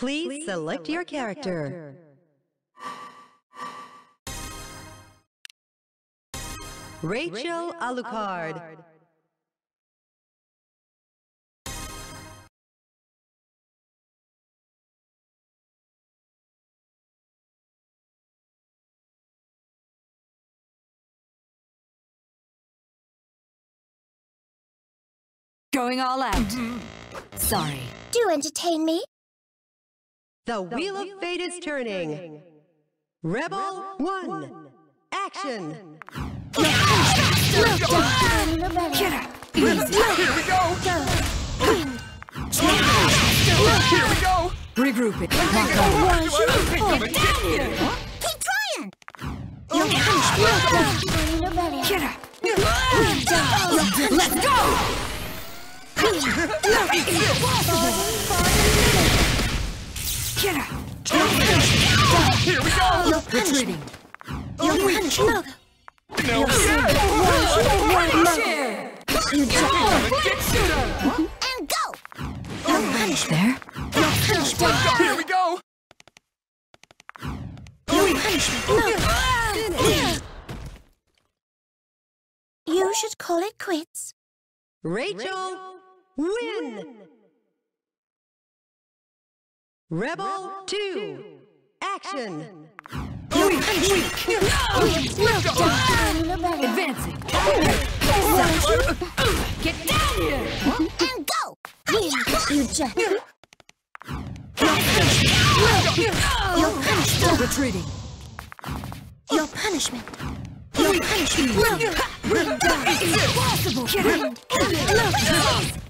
Please select your character. Rachel Alucard. Going all out. Mm-hmm. Sorry. Do entertain me. The Wheel of Fate is turning. Rebel 1. Action! Get her. Here we go! Here we go! Regroup it. Lock on. Keep trying. You're punished. Get her. Let's go. Get her. Here we go! You're punished. Retreating. You're punished. Oh, no. No! Share. You jump Get shooter! and go. You're punished. There. You're punished. Here we go! You're punished. No. You should call it quits. Rachel, win! Rebel 2. Action! You're. Advancing. Get down here. And go. You jump. You're punished. Retreating. Your punishment. Your punishment. No. Impossible. Get her. Regrouping. Cutting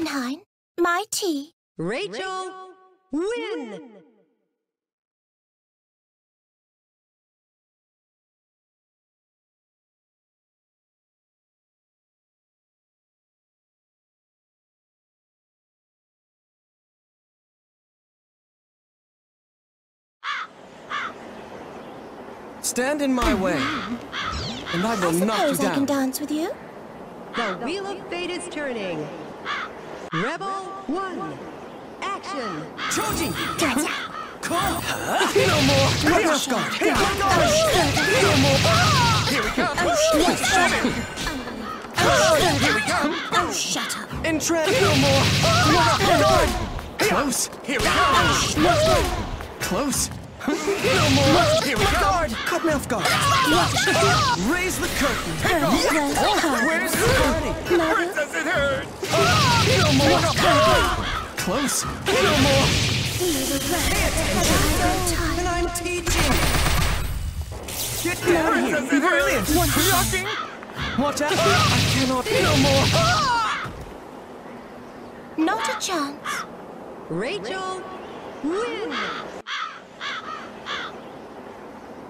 Valkenhayn, my tea. Rachel, win! Stand in my way, and I I will knock you down. I suppose I can dance with you. The Wheel of Fate is turning. Rebel 1. Action! Charging! Dance. Come! No more! Cut off guard! No more! Here we come! Here we come. Oh, shut up. Entrap! No more! Cut off guard! Close! Here we go! Close! No more! Here we go! Guard! Cut me off guard! Raise the curtain! oh Where's the party? Where does it hurt? No more! Close! No more! And I'm teaching! Get down here! does it hurt? Brilliant! Shocking! Watch out! I cannot... No more! Not a chance. Rachel, win! Rebel 2. Action! Come on, Tenyak! How dare Naga? Where does it hurt? Naga? Where does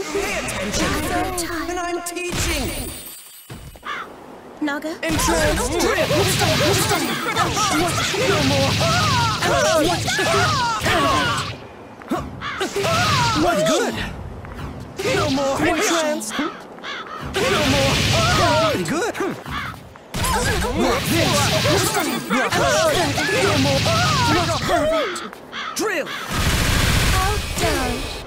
Pay attention! I'm. And I'm teaching! Naga? Entrance! Drip! Oh, no more! What good? No more! Entrance! No more! Very good! Work this! No more! Drill! How dare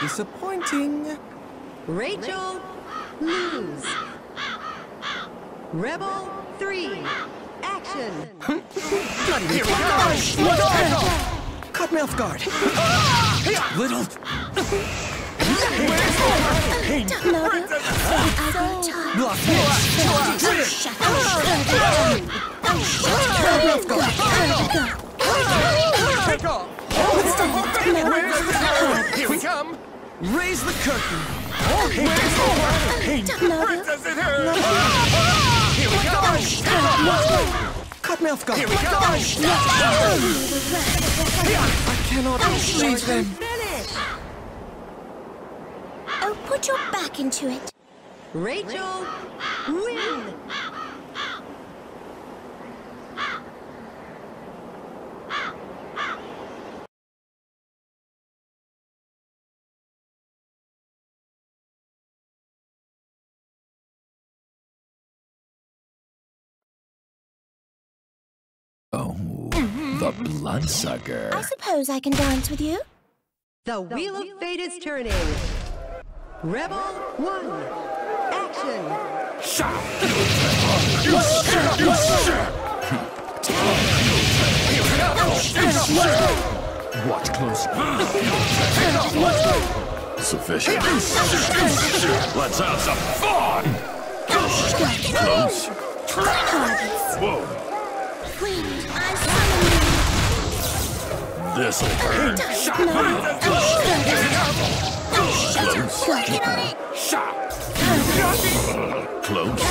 Disappointing. Rachel, lose. Rebel 3. Action! Not even close! Cut me off guard! Little. Noggle. I got time. Block this. Shut up. Shut up. Go. Take off! Here we come! Raise the curtain. Noggle. Does it hurt? Here we go! Cut me off guard. Here we go! I cannot leave them. Oh, put your back into it. Rachel, win. The bloodsucker. I suppose I can dance with you. The Wheel of Fate is turning. Rebel 1. Action. Shout! You shit! You shit! Watch closely. Sufficient. Let's have some fun. Close. Whoa, Wind, I summon this'll hurt. Close. you. Get on. Close.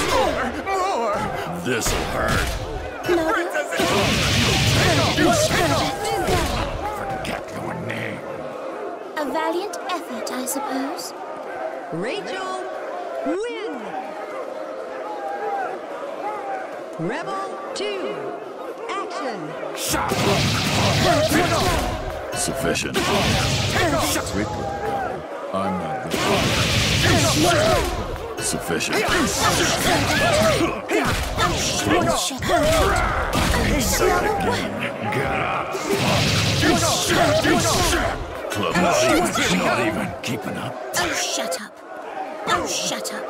This'll hurt. No. You spill. You spill. Forget your name. A valiant effort, I suppose. Rachel, win. Rebel 2. Action. Sufficient. I'm not the Sufficient. Say it again. Get up. Close. Not even, not even keeping up. Oh, shut up. Oh, shut up.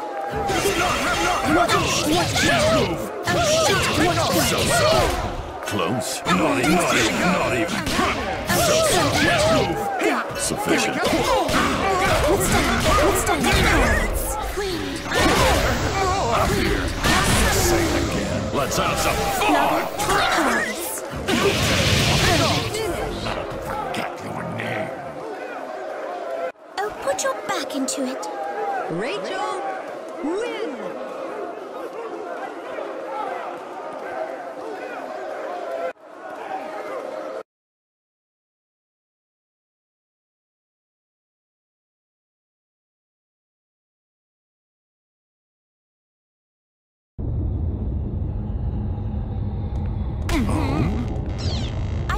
Close. Not even, not even, not even. So so. Sufficient. Wind, Say it again. Let's have some fun. Forget your name. Oh, put your back into it. Rachel, win.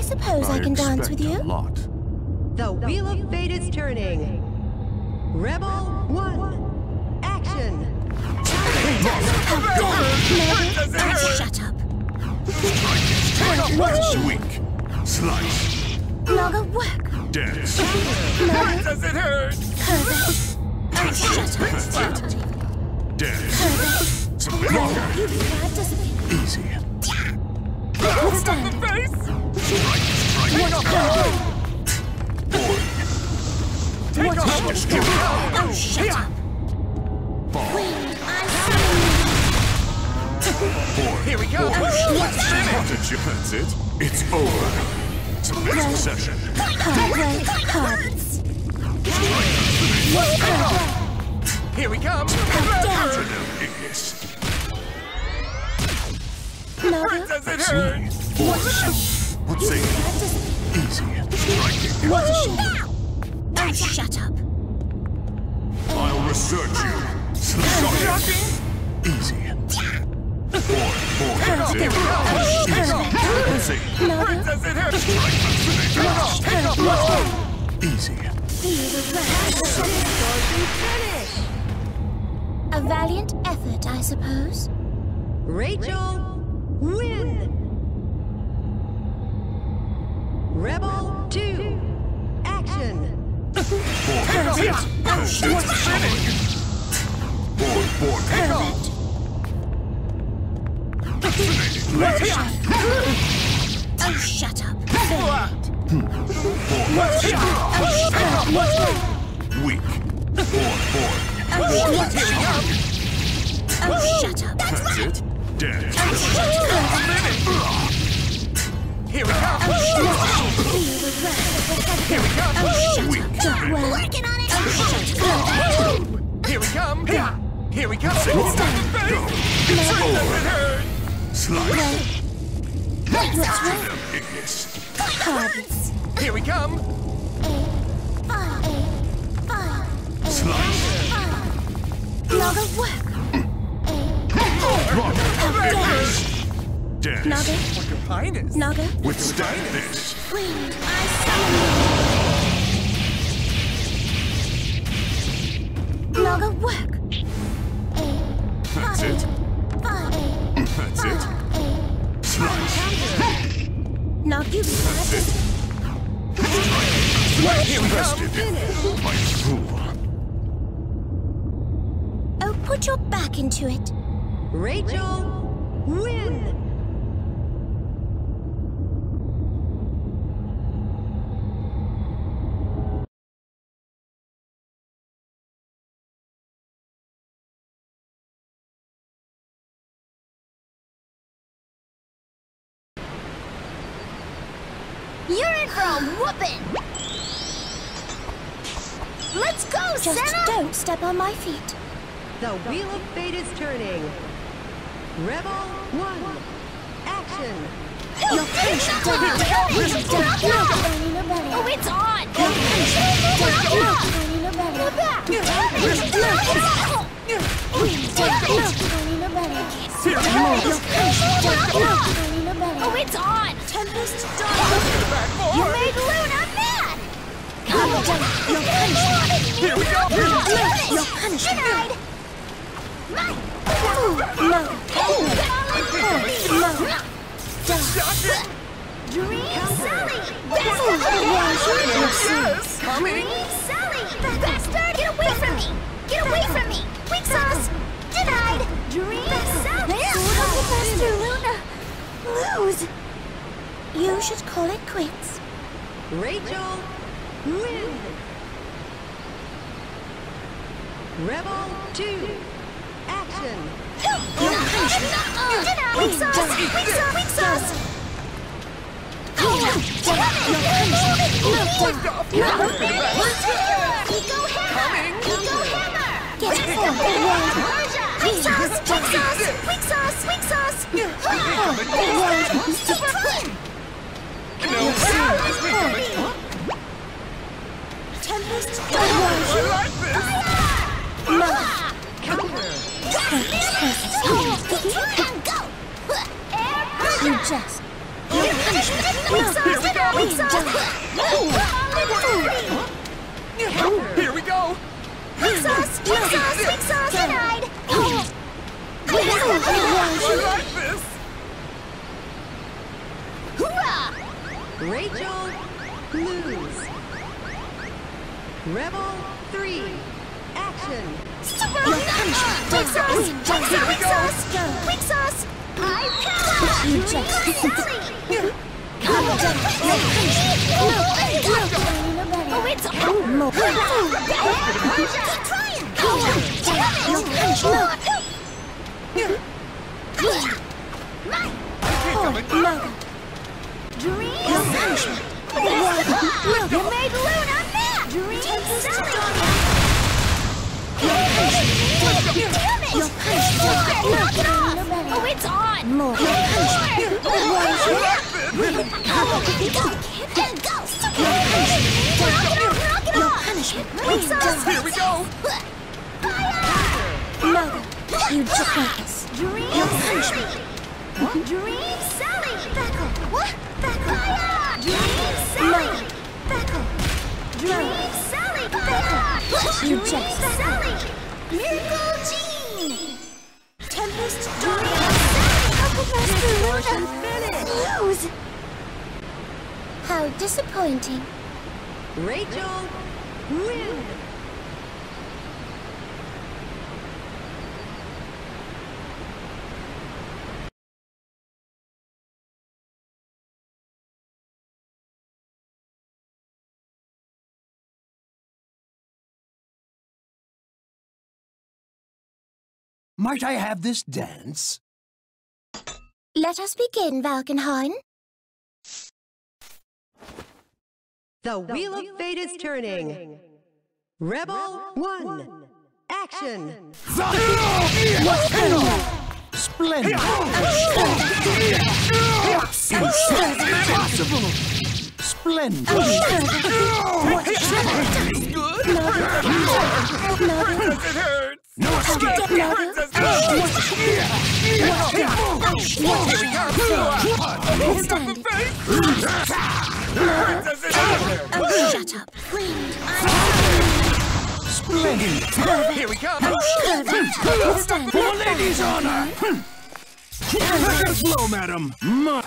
Suppose I, can dance with you. A lot. The Wheel of Fate is turning. Rebel 1. Action. Oh, shut up. Weak. Slice. Naga, work. Dance. Does it hurt? Oh, shut up. Dance. Some longer. Bad discipline. Easy. Withstand. Take off! Oh, shut up. Wind, I summon Here we go! Did you it? It's over. It's the next session. Hard cards. Here we come! Afternoon, Naga, Does it hurt? What's it? bad discipline. Easy. Striking. Oh, shut up. I'll research you. Slip Easy. Four, four, zero. Let's see. Naga, Does it hurt? Easy. feel the wrath. Finish. A valiant effort, I suppose. Rachel, win. Rebel 2. Action. Four, zero. Four, four, Perfect. Oh, shut up. four, zero. Weak. Four, four. Oh, Four. Oh, shut up. That's it. Dead. Here we come. Feel the wrath of the heaven. Here we come. Oh, shut Weak. up. Don't well. Working on it. Oh, shut up. Here we come. Here we come. Go. It's over. Slice. What's wrong? Hiss. Hardness. Here we come. Slice. Log of work. Rock. Dash. Dead. Nugget. Your Highness. Naga? Withstand this. Wind. I summon you. Log of work. That's it. That's it. Slice. Now you That's it. Here we come. Rested. My fool. Oh, put your back into it. Rachel, win. On my feet. The Wheel of Fate is turning. Rebel 1, action. Your punishment down. Oh, it's on. Oh, it's on. Tempest You made Luna mad. Come down. Your punishment. Here we go. Your punishment. No. No. Down. Dream Sally. Yes. Coming. Dream Sally. Bastard. Get away from me. Get away from me. Weak sauce. Denied. Dream Sally. Master Luna. Lose. You should call it quits. Rachel, win. Rebel 2, action. Your punishment. Denied. Sauce. Weak sauce. Weak sauce. Eco hammer. Eco hammer. Get forward. Weak sauce. Weak sauce. Weak sauce. Weak sauce. Super fun. No. Here we go. Sauce. Sauce. Weak sauce. Denied. I like this. Hoorah! Rachel, lose. Rebel 3, action. Super Weak sauce. Weak sauce. Weak sauce. I power. Sally. Come down. Your punishment. Oh, it's on. More. Keep trying. Your punishment. No. Dream Your punishment. You made Luna mad. Dream Sally. Damn it. Your punishment. Knock it off. Oh, it's on. More. Your punishment. Go. And go. Knock it Your off. punishment. Weak sauce. Here we go. No. You jackass. Dream Your punishment. Dream Sally! Beckle! What? Beckle! Dream Sally! Beckle! Dream Sally! Beckle! You just- Sally! Miracle Jean! Tempest. Luna. Lose. How disappointing. Rachel, win. Might I have this dance? Let us begin, Valkenhayn. The Wheel of Fate is turning. Rebel 1. Action! Splendid! Impossible! Splendid! It hurts! No escape! Shut up. Splendid! Here we come! Withstand. For lady's honor! Let it flow, madam! Ma-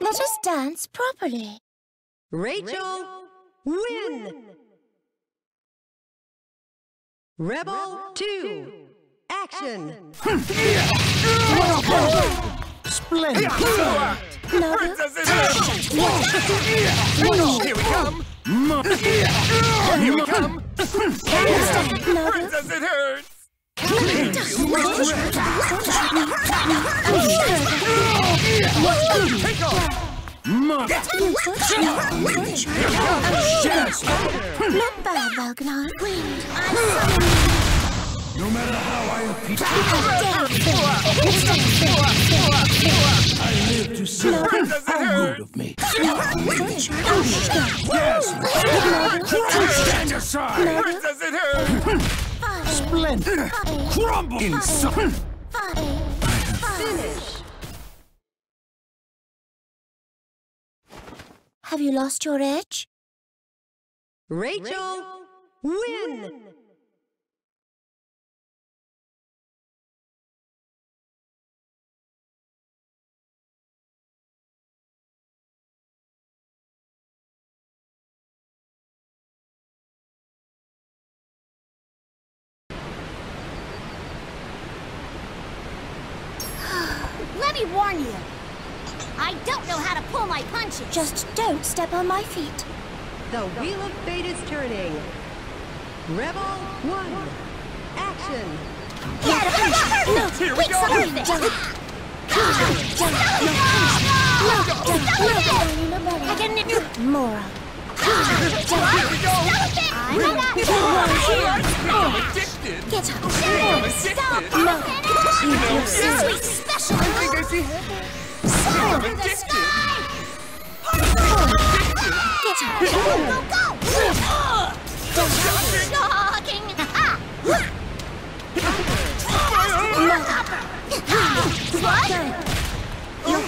Let us dance properly. Rachel, win! Rebel 2. Action! Splendid! Princess, it hurts! Here we come! Here we come! Princess, it hurts! Take off! Not bad, Valkenhayn. No matter how I repeat, I live to see how good of me. Stand aside! Princess, it hurts! Splendid! Crumble inside! Have you lost your edge? Rachel, win! Let me warn you. I don't know how to pull my punches. Just don't step on my feet. The Wheel of Fate is turning. Rebel 1. Action! no, Here we go! I can nip you. Moral. Here we go! I'm not Addicted! Get up. I'm addicted! No. Sweet special. I think I see heaven! I'm Soar in the sky. Get. Go, go. Shocking. What? Your.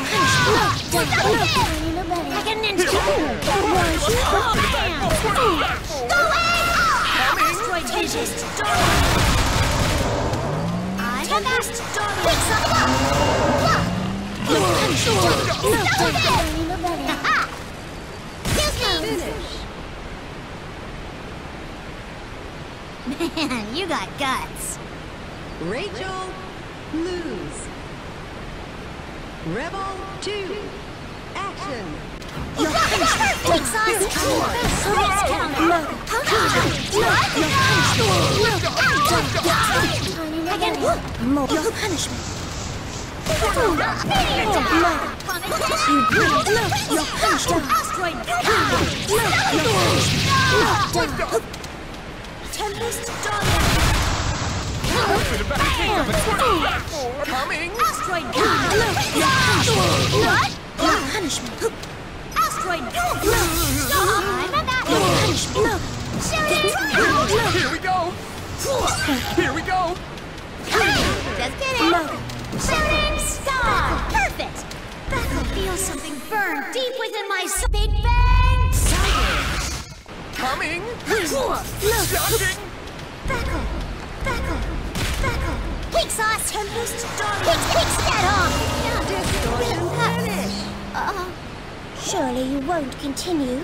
Don't. No. I can ninja. Go away! Asteroid vision. I'm a best. Picks up. Man, you got guts. Rachel, lose. Rebel 2. Action! Your punishment. Takes count. No. I Your punishment. No. You breathe. No. Your punishment. Asteroid. No. Coming! Asteroid. What? Punishment. Asteroid. I'm a bat. No. Here we go! Here we go! Just kidding. Shooting star. Perfect. I feel something burn deep within my s- Big Bang. Coming! No. Shocking! Backle. Backle. Backle. Weak sauce. Tempest. Kick, kick, scat off. Distortion finish! Uh, Surely you won't continue.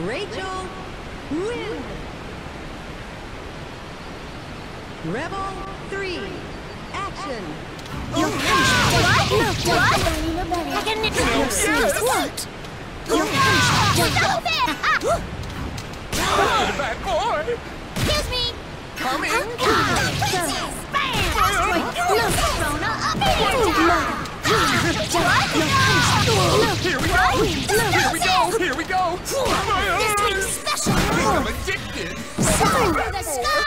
Rachel, win! Rebel 3. Action! Your punishment. What? What? I can nip Your sins. What? Your punishment. Stop it! Ah! Boy! Excuse me. Coming. Here we go. Here we go. Here we go. This week's special I'm addicted. Soar through the sky!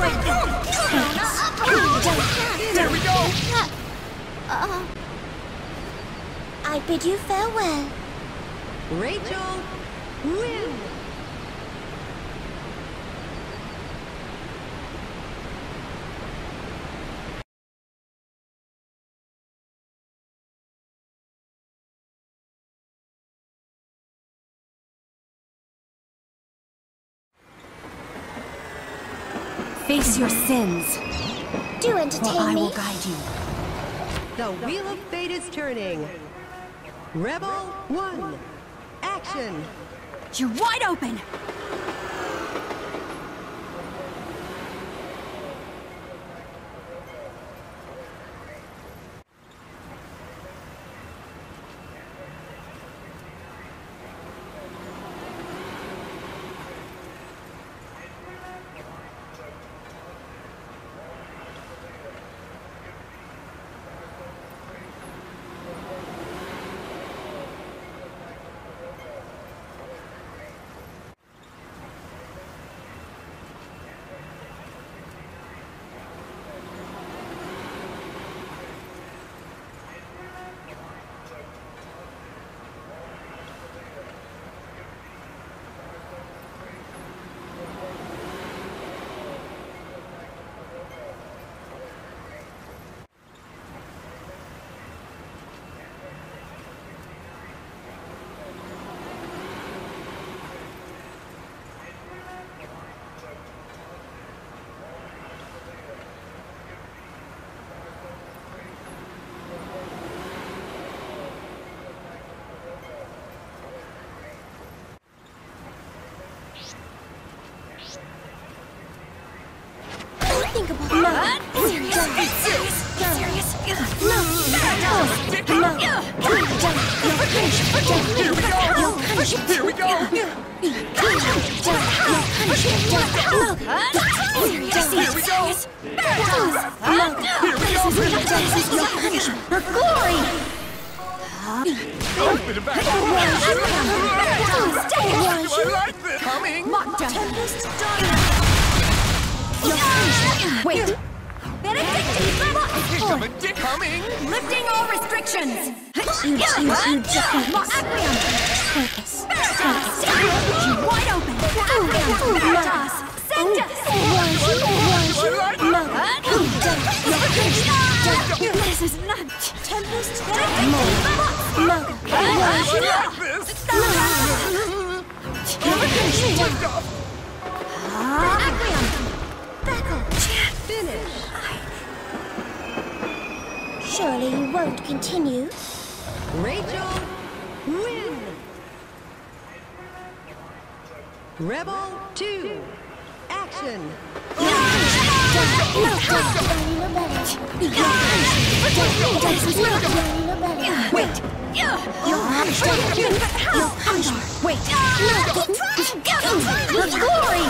Out! Asteroid! Corona up! Here we go. Uh, I bid you farewell. Rachel, win! Face your sins, do or entertain I will guide you. The Wheel of Fate is turning. Rebel 1, action! You're wide open! Here we go. Here we go. Go. Open back. I like this. Coming. Wait! Benedictine I'm. Coming. Lifting all restrictions! You, you, you defeat More us. Acreon! Focus. Wide open! Acreon! Veritas! Send us! I like This is not... Tempest. Benedictine! No. I like Surely you won't continue. Rachel, win! Rebel 2, action! Wait! You're stuck. Wait! Glory!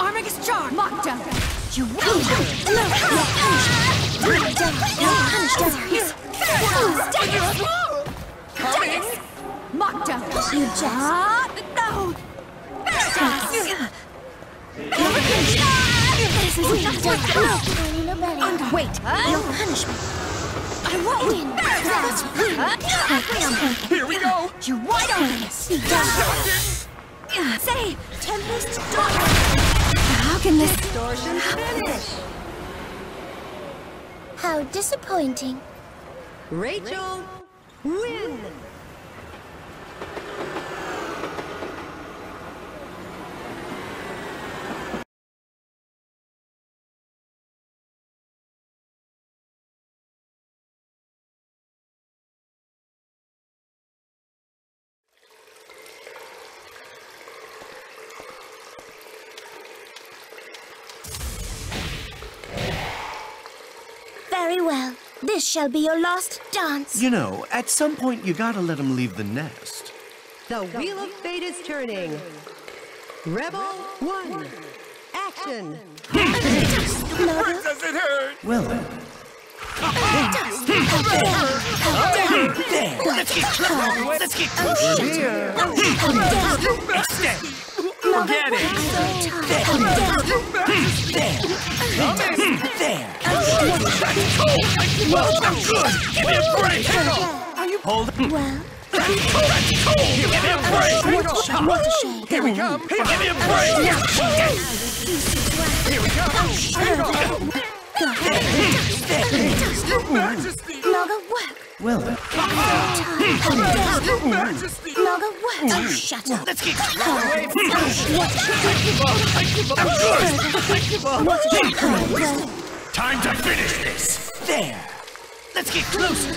Armagus Jar! Mokta! You Coming. Mokta! You just no! This is not Wait! Your punishment. I won't! Here we go. You wide open! Say! Tempest How can this... Distortion finish! How disappointing. Rachel, win! Very well. This shall be your last dance. You know, at some point you gotta let him leave the nest. The Wheel of Fate is turning. Rebel 1. Action. Princess, it hurt! Well then. Let's get close! Let's get close! Extend! Forget it! There! There! I'm good! Give me a break! Are you hold Well, Give me a break! what a shame. Here we come! Give me a break! Here we come! Majesty! Naga work. Well. Majesty! Naga. Oh, shut up. Let's get Time to finish this! There! Let's get closer!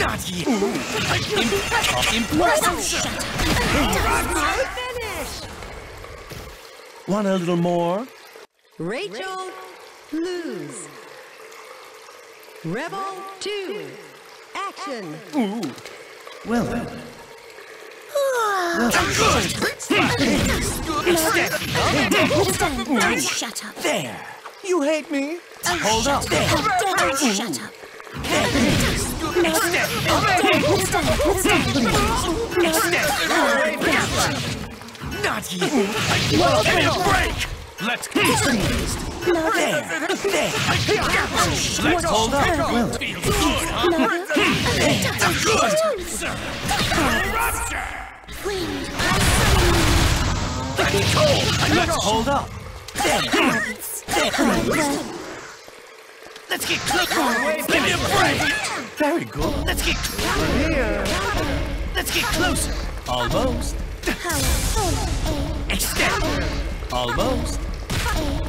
Not yet! Impressive! Finish. Want a little more? Rachel lose. Rebel 2. Action. Well then. Oh, shut up. There! You hate me? Hold up! There! Oh, shut up. Not yet! Give me a break! Let's go! There! There! Let's hold up! Well, Feels good, huh? Good! Rupture! let's hold up. Let's get closer! Give me a break! Very good. Let's get closer! Let's get closer! Almost. Extend! Almost.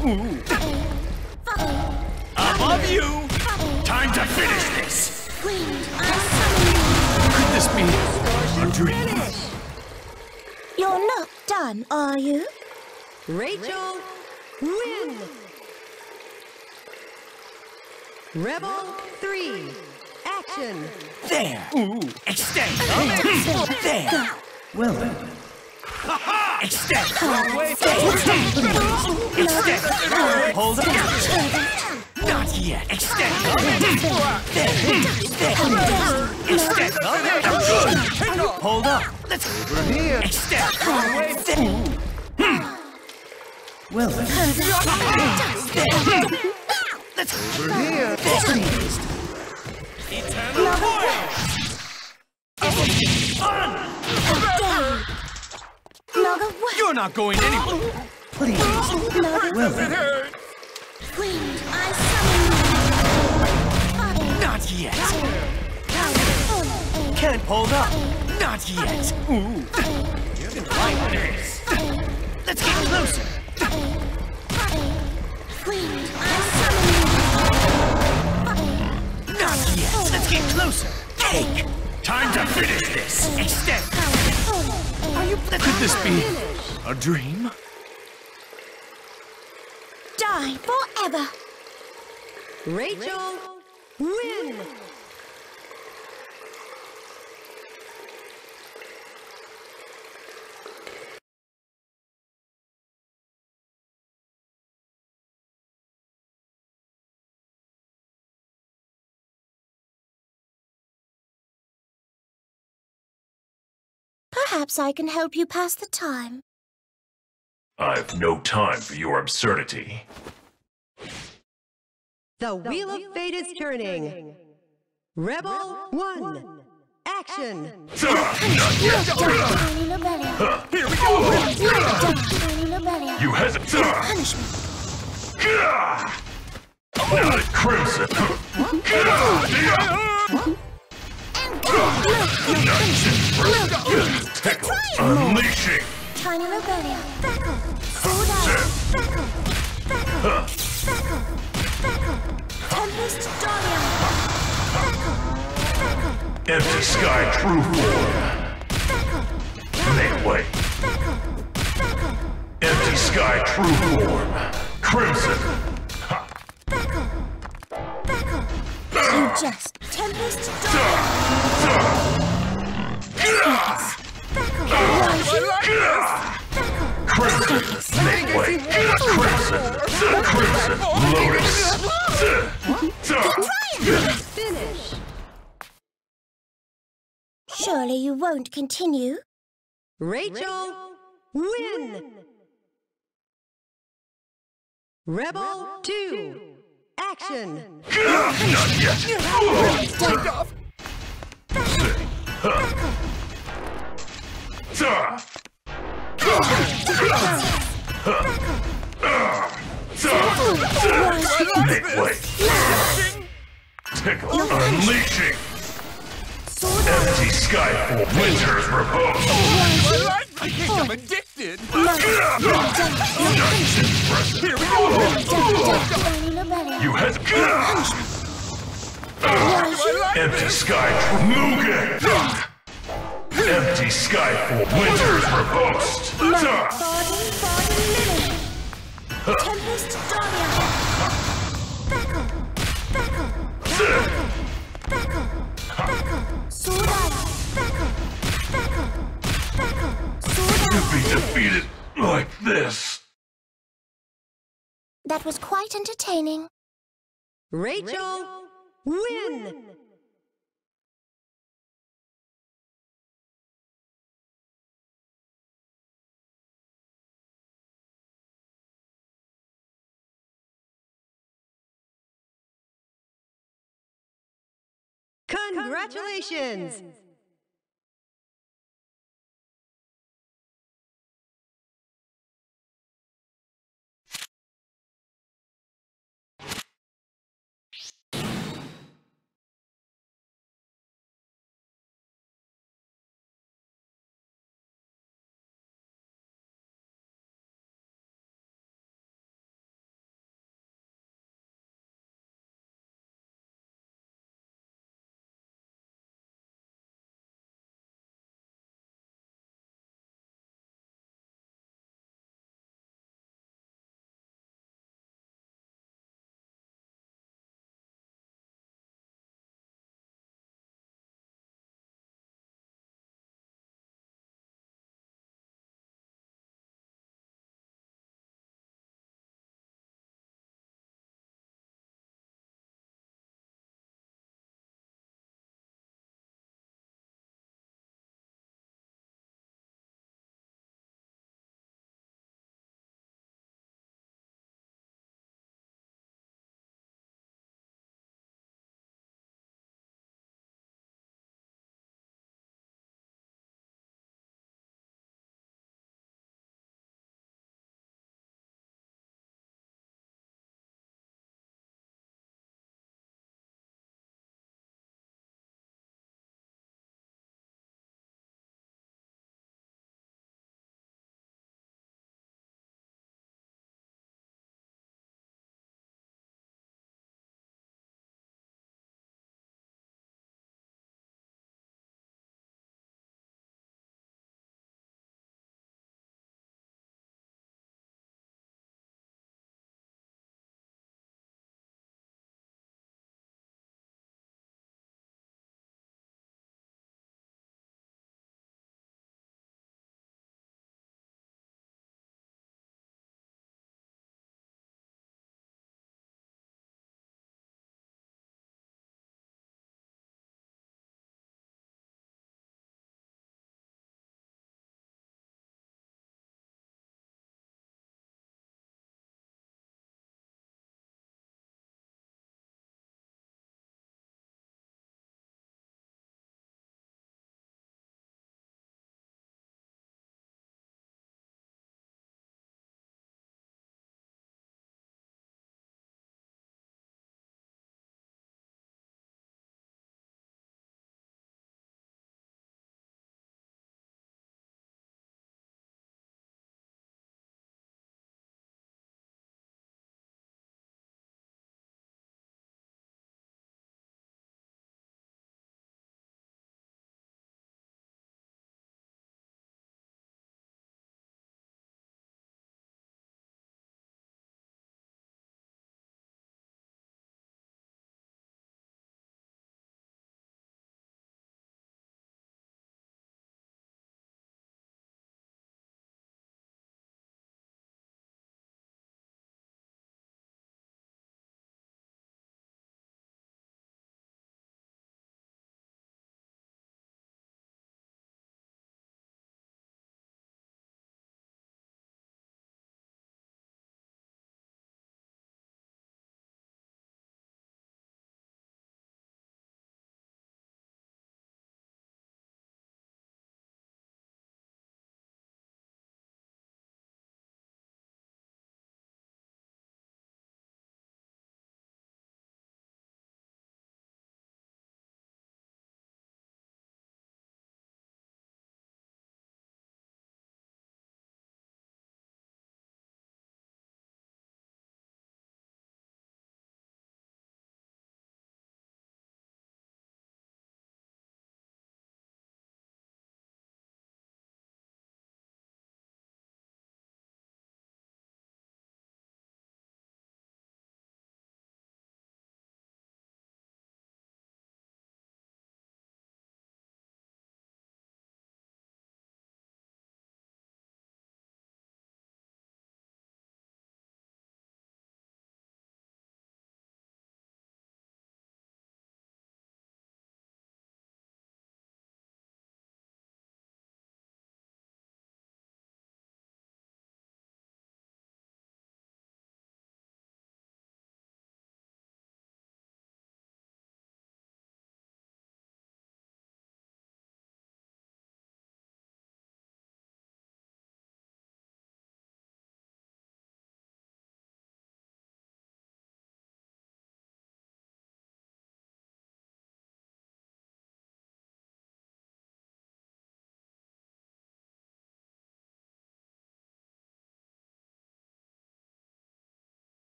Above you! Time to finish this! Could this be a dream? You're not done, are you? Rachel win. Rebel 3. Action. There! Ooh. Extend! There! Well then. Extend! Extend! Hold up. Not yet! Extend! Extend! Hold up. Let's over here! extend! Well then. Let's over here! Eternal Naga work. You're not going anywhere! Please. Well then. Queen, I summon Not yet! Can't hold up. Not yet! You can like this! Let's get closer! Queen, I summon Not yet! Let's get closer! Take! Time to finish this! Extend! Are you Could this be a dream? die forever? Rachel win. Perhaps I can help you pass the time. I've no time for your absurdity. The Wheel of Fate is turning. Rebel 1. Action. Here we go! You hesitate! Punishment. Now at Crimson! Tickle! Unleashing! Tiny Lobelia. Beckle. Sword out. Beckle. Beckle. Beckle. Beckle. Tempest Dahlia. Beckle. Beckle. Empty Sky True Form! Beckle. Make way! Beckle. Beckle. Empty Sky True Form! Crimson! Beckle. just Tempest Dawn. Crimson, make way. Crimson, Crimson, Lotus. Finish. Surely you won't continue. Rachel, win. Rebel 2, action. Not yet. Take off! Ta. Make way. Tickle, unleashing. Empty sky for winter's repose. I think I'm addicted! Here we go! You had empty sky Mugen. Empty sky for winter's repose. Ta. Baden, Baden, Lily. Tempest Dahlia. Beckle, Beckle, Beckle, Beckle, Sword Eye, Beckle, Beckle, Beckle, Sword To Eye. be defeated like this. That was quite entertaining. Rachel, win. Congratulations!